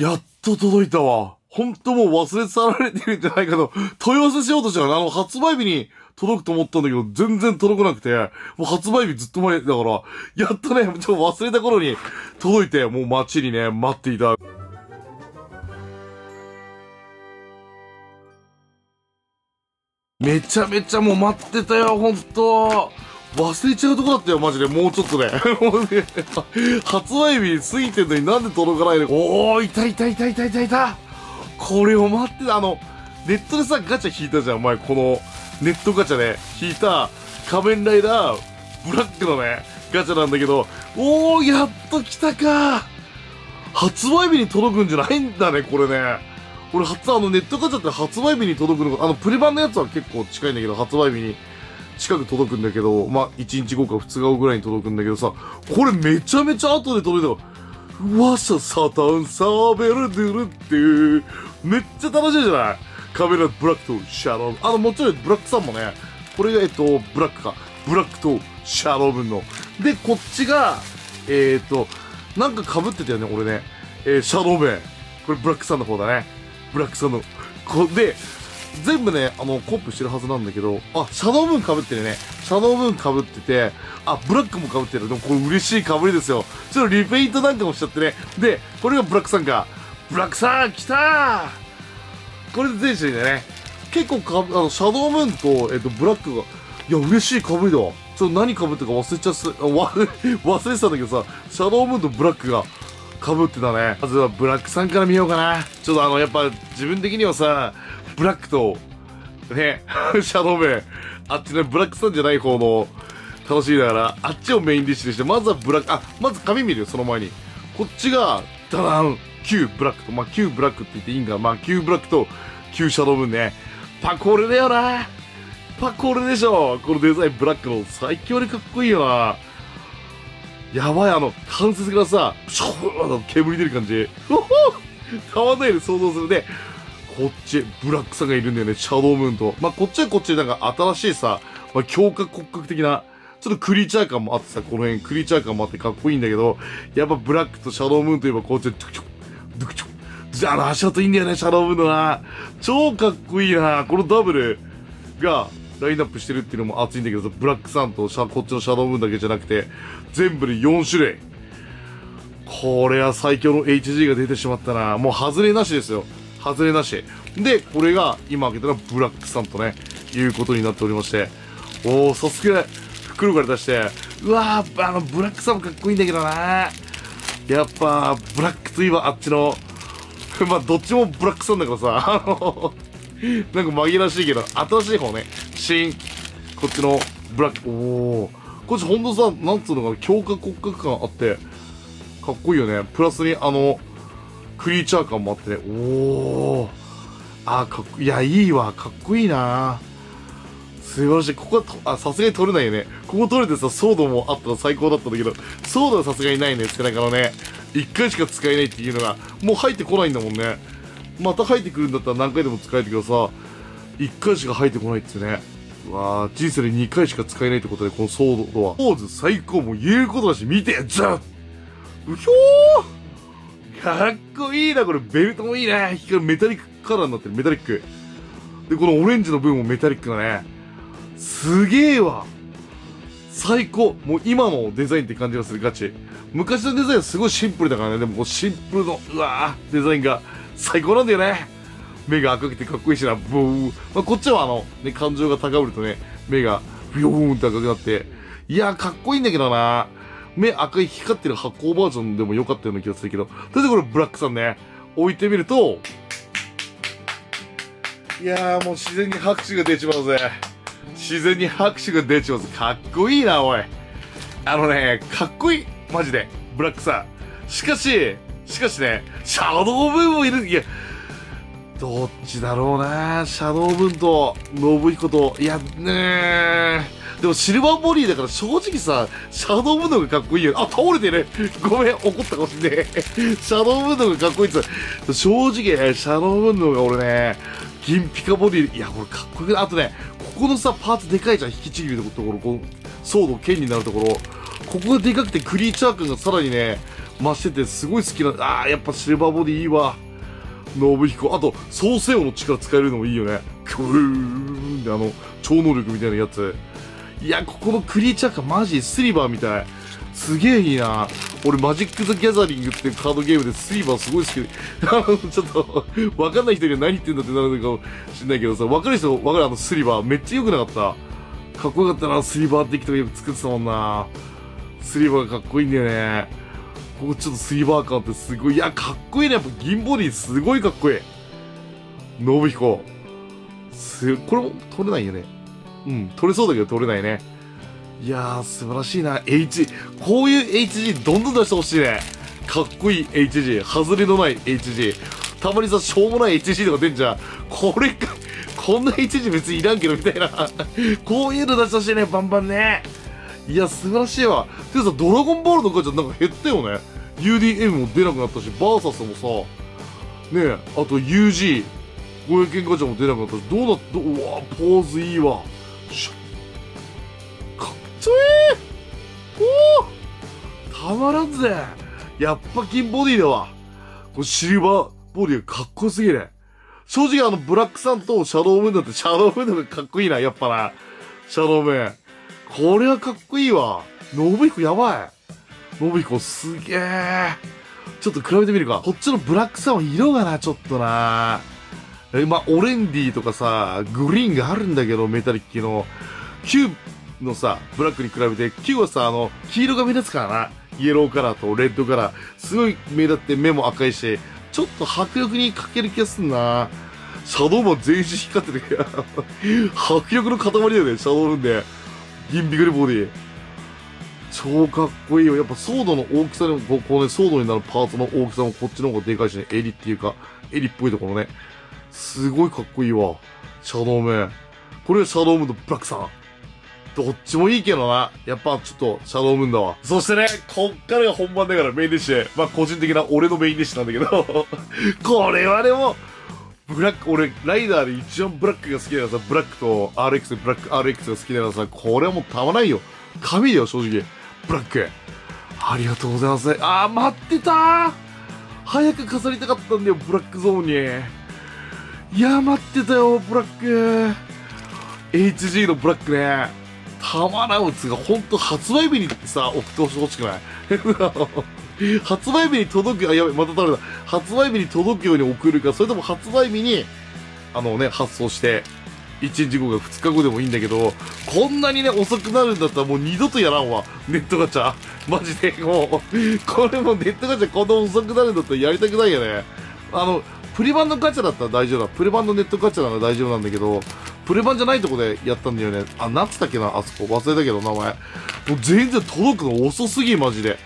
やっと届いたわ。ほんともう忘れ去られてるんじゃないかと、問い合わせしようとしたら、あの、発売日に届くと思ったんだけど、全然届かなくて、もう発売日ずっと前だから、やっとね、ちょっと忘れた頃に届いて、もう街にね、待っていた。めちゃめちゃもう待ってたよ、ほんと。忘れちゃうとこだったよ、マジで。もうちょっとね。発売日過ぎてんのになんで届かないのおー、いたいたいたいたいたいた。これを待ってた。あの、ネットでさ、ガチャ引いたじゃん、お前。この、ネットガチャで引いた仮面ライダーブラックのね、ガチャなんだけど、おー、やっと来たか。発売日に届くんじゃないんだね、これね。俺初、あの、ネットガチャって発売日に届くのが、あの、プレ版のやつは結構近いんだけど、発売日に近く届くんだけど、まあ、1日後か2日後ぐらいに届くんだけどさ、これめちゃめちゃ後で届いたから、わしゃサタンサーベルドゥルっていう、めっちゃ楽しいじゃない？カメラブラックとシャドウ。あの、もちろんブラックさんもね、これがえっと、ブラックか。ブラックとシャドウ分の。で、こっちが、えー、っと、なんか被ってたよね、俺ね。えー、シャドウ面。これブラックさんの方だね。ブラックさんの。こで、全部ね、あの、コップしてるはずなんだけど、あ、シャドウムーン被ってるね。シャドウムーン被ってて、あ、ブラックも被ってる。でもこれ嬉しい被りですよ。ちょっとリペイントなんかもしちゃってね。で、これがブラックさんか。ブラックさん来たーこれで全種類でね。結構か、あの、シャドウムーンと、えっと、ブラックが、いや、嬉しい被りだわ。ちょっと何被ったか忘れちゃす、忘れてたんだけどさ、シャドウムーンとブラックが、被ってたね。まずはブラックさんから見ようかな。ちょっとあの、やっぱ自分的にはさ、ブラックと、ね、シャドウメン、あっちのブラックさんじゃない方の楽しみだから、あっちをメインディッシュにして、まずはブラック、あ、まず紙見るよ、その前に。こっちが、ダダン、旧ブラックと、まあ、旧ブラックって言っていいんか、まあ、旧ブラックと、旧シャドウムーンね。パコレだよな。パコレでしょ。このデザインブラックの最強にかっこいいよな。やばい、あの、関節からさ、ショーの煙出る感じ。ほほたまんないで想像するね。こっち、ブラックさんがいるんだよね、シャドウムーンと。まあ、こっちはこっちでなんか新しいさ、まあ、強化骨格的な、ちょっとクリーチャー感もあってさ、この辺クリーチャー感もあってかっこいいんだけど、やっぱブラックとシャドウムーンといえばこっちで、ドゥクチョドゥクチョじゃあの足音いいんだよね、シャドウムーンのな。超かっこいいな。このダブルが、ラインナップしてるっていうのも熱いんだけど、ブラックさんとシャこっちのシャドウムーンだけじゃなくて、全部で4種類。これは最強の HG が出てしまったな。もう外れなしですよ。外れなし。で、これが今開けたらブラックさんとね、いうことになっておりまして。おー、早速、袋から出して、うわー、あの、ブラックさんもかっこいいんだけどな。やっぱ、ブラックといえばあっちの、まあ、どっちもブラックさんだからさ、あの、なんか紛らわしいけど、新しい方ね、新、こっちのブラック、おー、こっちほんとさ、なんつうのかな、強化骨格感あって、かっこいいよね。プラスに、あの、クリーチャー感もあってね、おー、あ、かっこいい、や、いいわ、かっこいいな素晴らしい。ここは、あ、さすがに取れないよね。ここ取れてさ、ソードもあったら最高だったんだけど、ソードはさすがにないね、背中のね。一回しか使えないっていうのが、もう入ってこないんだもんね。また入ってくるんだったら何回でも使えるけどさ、一回しか入ってこないってね。わー人生で2回しか使えないってことで、このソードは。ポーズ最高、もう言えることだし、見て、じゃんうひょーかっこいいな、これ。ベルトもいいね。光るメタリックカラーになってる、メタリック。で、このオレンジの部分もメタリックだね。すげえわ。最高。もう今のデザインって感じがする、ガチ。昔のデザインはすごいシンプルだからね。でもこうシンプルの、うわーデザインが最高なんだよね。目が赤くてかっこいいしな、ブー。まあ、こっちはあの、ね、感情が高ぶるとね、目がビヨーンって赤くなって。いやー、かっこいいんだけどな目赤い光ってる発光バージョンでも良かったような気がするけど。というこれブラックさんね、置いてみると、いやーもう自然に拍手が出ちまうぜ。自然に拍手が出ちまうぜ。かっこいいな、おい。あのね、かっこいい。マジで。ブラックさん。しかし、しかしね、シャドウブーンもいる。いや、どっちだろうなシャドウブーンと、信彦と、いや、ねでもシルバーボディだから正直さ、シャドウブーンがかっこいいよ。あ、倒れてる。ごめん、怒ったかもしんねえ。シャドウブーンがかっこいいっす。正直、シャドウブーンの方が俺ね、銀ピカボディ、いや、これかっこいい？あとね、ここのさ、パーツでかいじゃん。引きちぎるところ、この、ソード、剣になるところ。ここがでかくてクリーチャー感がさらにね、増しててすごい好きな、あー、やっぱシルバーボディいいわ。信彦。あと、創世王の力使えるのもいいよね。キューンってあの、超能力みたいなやつ。いや、ここのクリーチャー感マジスリバーみたい。すげえいいな。俺、マジック・ザ・ギャザリングっていうカードゲームでスリバーすごい好きで。あの、ちょっと、わかんない人には何言ってんだってなるのかもしんないけどさ、わかる人わかるあのスリバー。めっちゃ良くなかった。かっこよかったな、スリバーデッキとかよく作ってたもんな。スリバーかっこいいんだよね。ここちょっとスリバー感ってすごい。いや、かっこいいね。やっぱ銀ボディすごいかっこいい。信彦。す、これも取れないよね。うん、取れそうだけど取れないね。いやー、素晴らしいな。H、こういう HG どんどん出してほしいね。かっこいい HG。外れのない HG。たまにさ、しょうもない HG とか出んじゃん。これか、こんな HG 別にいらんけど、みたいな。こういうの出してほしいね、バンバンね。いや、素晴らしいわ。てかさ、ドラゴンボールのガチャなんか減ったよね。UDM も出なくなったし、バーサスもさ、ねえ、あと UG、500円ガチャも出なくなったし、どうなっどうわ、ポーズいいわ。しょかっちょいいおおたまらんぜやっぱ金ボディだわ。これシルバーボディがかっこよすぎる。正直あの、ブラックさんとシャドウムーンだってシャドウムーンの方がかっこいいな、やっぱな。シャドウムーン。これはかっこいいわ。信彦やばい。信彦すげえ。ちょっと比べてみるか。こっちのブラックさんは色がな、ちょっとな。え、まあ、オレンディとかさ、グリーンがあるんだけど、メタリックの。Q のさ、ブラックに比べて、Q はさ、あの、黄色が目立つからな。イエローカラーとレッドカラー。すごい目立って目も赤いし、ちょっと迫力に欠ける気がすんな。シャドウマン全身光ってる。迫力の塊だよね、シャドウマンで。銀ビグルボディ。超かっこいいよ。やっぱソードの大きさでも、こうね、ソードになるパーツの大きさもこっちの方がでかいしね、襟っていうか、襟っぽいところね。すごいかっこいいわ。シャドウムーン。これがシャドウムーンとブラックさん。どっちもいいけどな。やっぱちょっとシャドウムーンだわ。そしてね、こっからが本番だからメインディッシュ。まあ個人的な俺のメインディッシュなんだけど、これはでも、ブラック、俺、ライダーで一番ブラックが好きだからさ、ブラックと RX でブラック RX が好きだからさ、これはもうたまらんよ。神だよ、正直。ブラック。ありがとうございます。あー、待ってたー早く飾りたかったんだよ、ブラックゾーンに。いや、待ってたよ、ブラック。HG のブラックね。たまらんつが、ほんと発売日にさ、送ってほしくない？発売日に届く、あ、やべ、また倒れた。発売日に届くように送るか、それとも発売日に、あのね、発送して、1日後か2日後でもいいんだけど、こんなにね、遅くなるんだったらもう二度とやらんわ。ネットガチャ。マジで、もう、これもネットガチャこんな遅くなるんだったらやりたくないよね。あの、プレ版のガチャだったら大丈夫だ。プレ版のネットガチャなら大丈夫なんだけど、プレ版じゃないとこでやったんだよね。あ、なんつったっけな、あそこ。忘れたけど、名前。もう全然届くの遅すぎ、マジで。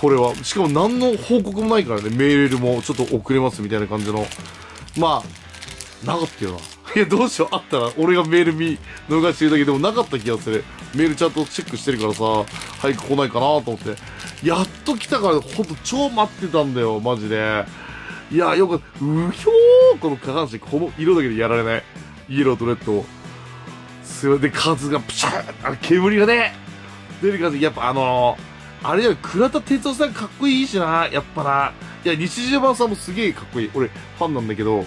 これは。しかも何の報告もないからね、メールもちょっと遅れますみたいな感じの。まあ、なかったよな。いや、どうしよう。あったら、俺がメール見逃してるだけでもなかった気がする。メールちゃんとチェックしてるからさ、早く来ないかなと思って。やっと来たから、ほんと超待ってたんだよ、マジで。いや、よかった。うひょーこの下半身、この色だけでやられない。イエローとレッド。すごい。で、数がプシャーあ煙がね、出る感じ。やっぱあのー、あれよ、倉田哲夫さんかっこいいしな、やっぱな。いや、西島さんもすげえかっこいい。俺、ファンなんだけど、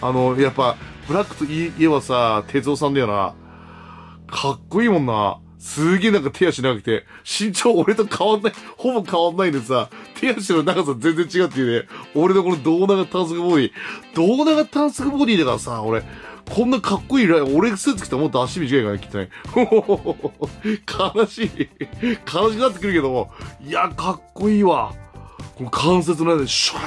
あの、やっぱ、ブラックといえばさ、哲夫さんだよな。かっこいいもんな。すげえなんか手足長くて、身長俺と変わんない、ほぼ変わんないんでさ、手足の長さ全然違うっていうね、俺のこの胴長短足ボディ。胴長短足ボディだからさ、俺、こんなかっこいいライン俺スーツ着たらもっと足短いからね、きっとね。悲しい。悲しくなってくるけども、いや、かっこいいわ。この関節の間で、シュー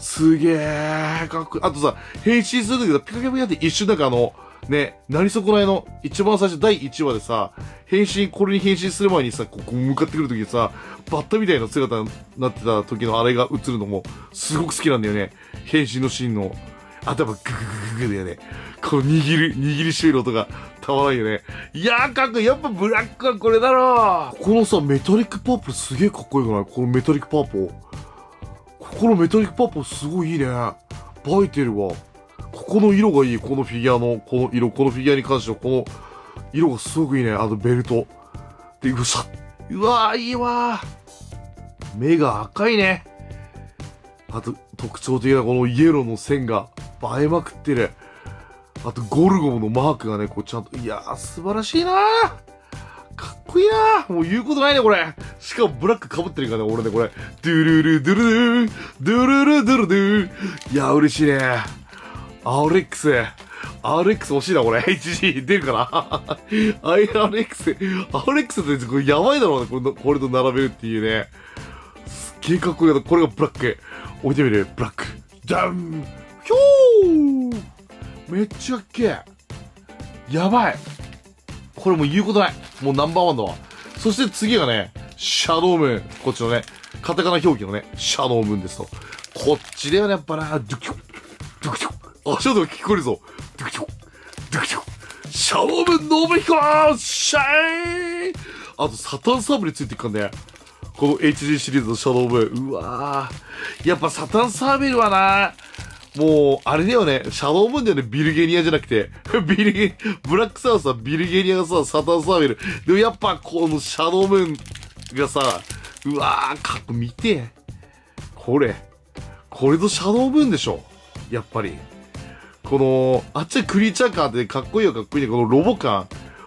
すげえ、かっこいい。あとさ、変身するときさ、ピカピカピカって一瞬なんかあの、ね、なり損ないの、一番最初第1話でさ、変身、これに変身する前にさ、ここ向かってくるときにさ、バッタみたいな姿になってた時のあれが映るのも、すごく好きなんだよね。変身のシーンの。頭グググググだよね。この握る、握りしめる音がたまらんよね。いやーかっこいい。やっぱブラックはこれだろこのさ、メタリックパープルすげえかっこよくない？このメタリックパープル。ここのメタリックパープルすごいいいね。映えてるわ。ここの色がいい。このフィギュアの、この色、このフィギュアに関しては、この色がすごくいいね。あのベルト。で、う、さうわー、いいわ。目が赤いね。あと、特徴的なこのイエローの線が映えまくってる。あと、ゴルゴムのマークがね、こうちゃんと、いやー、素晴らしいなかっこいいなーもう言うことないね、これ。しかもブラック被ってるからね、俺ね、これ。ドゥルルドゥルドゥドゥルルドゥルドゥいやー、嬉しいね。アレックス。RX 欲しいな、これ。HG 出るかな ?IRX、RX ってこれやばいだろうね、これこれと並べるっていうね。すっげえかっこいいな。これがブラック。置いてみる、ブラック。じゃんひょーめっちゃっけえ。やばい。これもう言うことない。もうナンバーワンだわ。そして次がね、シャドウムーン。こっちのね、カタカナ表記のね、シャドウムーンですと。こっちだよね、やっぱな。ドキョドゥキョあ、ちょっと聞こえるぞ。ドゥキョドゥキョシャドウムーン伸びひこシャイあと、サタンサーブについていくんだよ。この HG シリーズのシャドウムーン。うわー。やっぱサタンサーベルはな、もう、あれだよね、シャドウムーンだよね、ビルゲニアじゃなくて。ビルゲ、ブラックサウスはビルゲニアがさ、サタンサーベル。でもやっぱこのシャドウムーンがさ、うわー、かっこ見て。これ。これとシャドウムーンでしょ。やっぱり。この、あっちはクリーチャー感ってかっこいいよかっこいいね。このロボ感。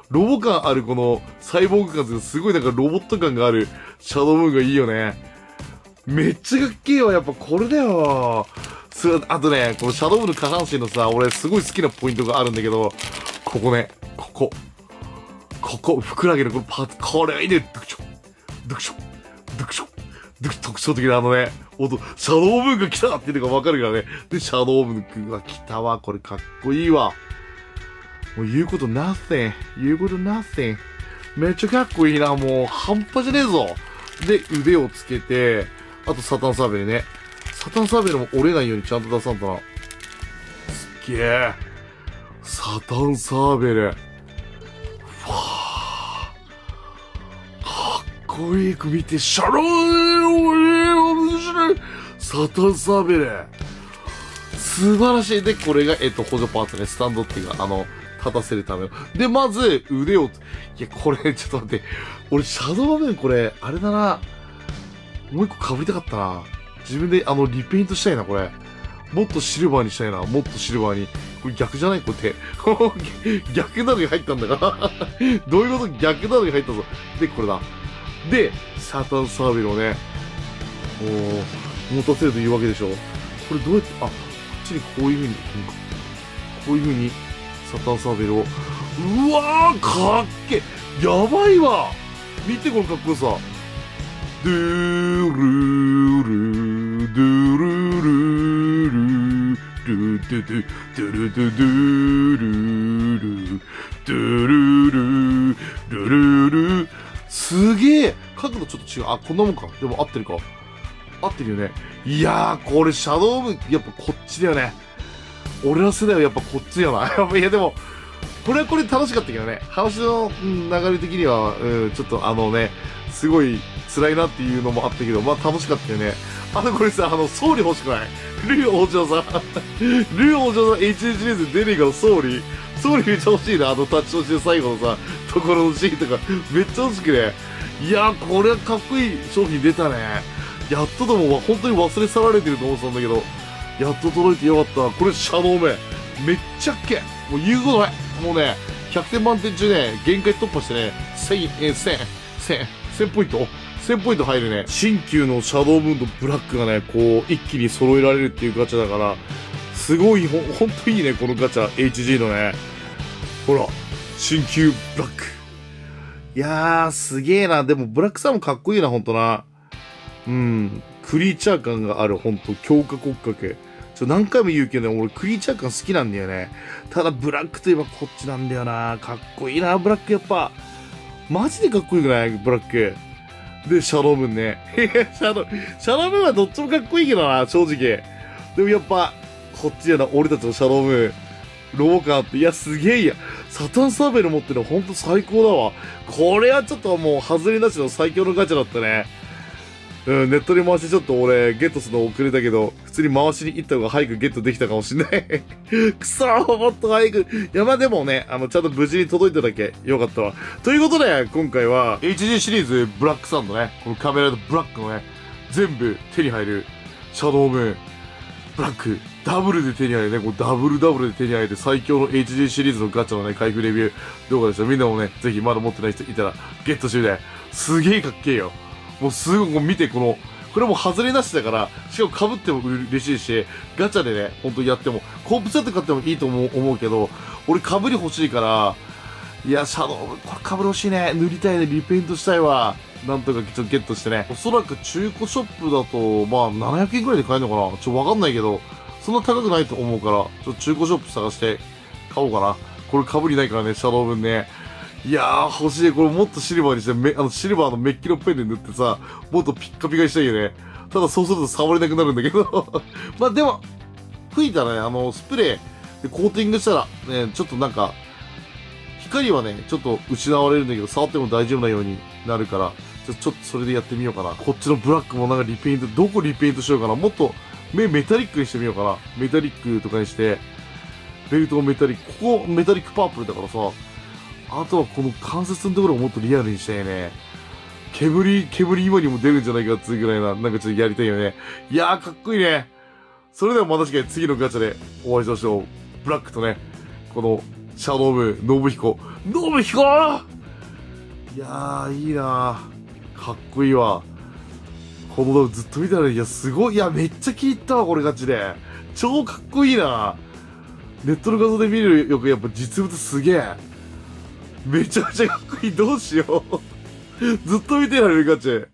ロボ感あるこのサイボーグ感すごいなんかロボット感があるシャドウムーンがいいよね。めっちゃかっけえわ。やっぱこれだよ。すあとね、このシャドウムーンの下半身のさ、俺すごい好きなポイントがあるんだけど、ここね、ここ。ここ、ふくらはぎのこのパーツ、これがいいね。ドクショ、ドクショ、ドクショ。特徴的なあのね、音、シャドウムーンが来たっていうのがわかるからね。で、シャドウムーンが来たわ。これかっこいいわ。もう言うこと nothing。言うこと nothing。めっちゃかっこいいな。もう半端じゃねえぞ。で、腕をつけて、あとサタンサーベルね。サタンサーベルも折れないようにちゃんと出さんとな。すっげえ。サタンサーベル。かっこいいく見て、シャローサタンサーベル。素晴らしい。で、これが、えっと、補助パーツね。スタンドっていうか、あの、立たせるための。で、まず、腕を、いや、これ、ちょっと待って。俺、シャドウバメン、これ、あれだな。もう一個被りたかったな。自分で、あの、リペイントしたいな、これ。もっとシルバーにしたいな。もっとシルバーに。これ逆じゃない？こうやって。逆なのに入ったんだから。どういうこと？逆なのに入ったぞ。で、これだ。で、サタンサーベルをね、持たせるというわけでしょ。これどうやって、あ、こっちにこういう風に、こういう風に、サタンサーベルを。うわーかっけやばいわ見てこのかっこよさ。ドゥルル、ドゥルルル、ドゥドゥドゥ、ドゥルドゥドゥルル、ドゥルル、ルルル、すげえ角度ちょっと違う。あ、こんなもんか。でも合ってるか。合ってるよね。いやー、これ、シャドウムやっぱこっちだよね。俺の世代はやっぱこっちやな。やっぱいや、でも、これはこれ楽しかったけどね。話の、流れ的には、うん、ちょっとあのね、すごい辛いなっていうのもあったけど、まあ楽しかったよね。あの、これさ、あの、総理欲しくない？ルー王女さん。ルー王女さん HH シリーズ出ねえから総理。総理めっちゃ欲しいな。あのタッチとして最後のさ、ところのシーンとか、めっちゃ欲しくね。いやー、これはかっこいい商品出たね。やっとでも、本当に忘れ去られてると思ってたんだけど、やっと届いてよかった。これ、シャドウメ。めっちゃっけ。もう言うことない。もうね、100点満点中ね、限界突破してね、1000、えー、1000、1000、1000ポイント ?1000 ポイント入るね。新旧のシャドウムーンとブラックがね、こう、一気に揃えられるっていうガチャだから、すごい、ほ、ほんといいね、このガチャ、HG のね。ほら、新旧ブラック。いやー、すげえな。でも、ブラックさんもかっこいいな、ほんとな。うん。クリーチャー感がある、ほんと、強化骨格。ちょ、何回も言うけどね、俺、クリーチャー感好きなんだよね。ただ、ブラックといえばこっちなんだよな。かっこいいな、ブラックやっぱ。マジでかっこいいくない？ブラック。で、シャドウムーンね。シャドウ、シャドウムーンはどっちもかっこいいけどな、正直。でもやっぱ、こっちやな、俺たちのシャドウムーン。ロボ感あって、いや、すげえや。サタンサーベル持ってるのほんと最高だわ。これはちょっともう、外れなしの最強のガチャだったね。うん、ネットに回してちょっと俺、ゲットするの遅れたけど、普通に回しに行った方が早くゲットできたかもしんない。くそーもっと早く。いや、まあでもね、あの、ちゃんと無事に届いただけよかったわ。ということで、今回は、HG シリーズブラックサンドね、このカメラのブラックのね、全部手に入る、シャドウムーン、ブラック、ダブルで手に入るね、こうダブルダブルで手に入る最強の HD シリーズのガチャのね、開封レビュー動画でした。みんなもね、ぜひまだ持ってない人いたら、ゲットしてみて。すげえかっけえよ。もうすごい、もう見て、この、これも外れなしだから、しかも被っても嬉しいし、ガチャでね、ほんとやっても、コープセット買ってもいいと思う思うけど、俺被り欲しいから、いや、シャドウ、これ被り欲しいね。塗りたいね。リペイントしたいわ。なんとかちょっとゲットしてね。おそらく中古ショップだと、まあ、700円くらいで買えるのかなちょっとわかんないけど、そんな高くないと思うから、ちょっと中古ショップ探して買おうかな。これ被りないからね、シャドウ分ね。いやー、欲しい。これもっとシルバーにして、め、あの、シルバーのメッキのペンで塗ってさ、もっとピッカピカにしたいよね。ただそうすると触れなくなるんだけど。まあでも、吹いたらね、あの、スプレーでコーティングしたら、ね、ちょっとなんか、光はね、ちょっと失われるんだけど、触っても大丈夫なようになるから、ちょちょっとそれでやってみようかな。こっちのブラックもなんかリペイント、どこリペイントしようかな。もっと目メタリックにしてみようかな。メタリックとかにして、ベルトもメタリック、ここメタリックパープルだからさ、あとはこの関節のところをもっとリアルにしたいね。煙、煙今にも出るんじゃないかっていうぐらいな、なんかちょっとやりたいよね。いやー、かっこいいね。それではまた次回次のガチャでお会いしましょう。ブラックとね、この、シャドウムーン、信彦。信彦いやー、いいなー。かっこいいわ。この動画ずっと見たら、いや、すごい。いや、めっちゃ気に入ったわ、これガチで。超かっこいいなネットの画像で見るよくやっぱ実物すげえ。めちゃめちゃかっこいい。どうしよう。ずっと見てられるガチ。